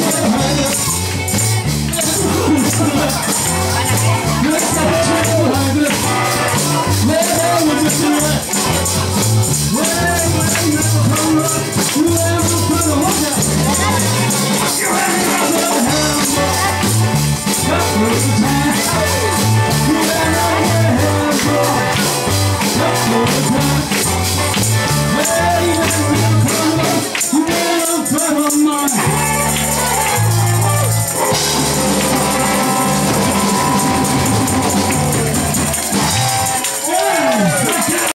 Yeah.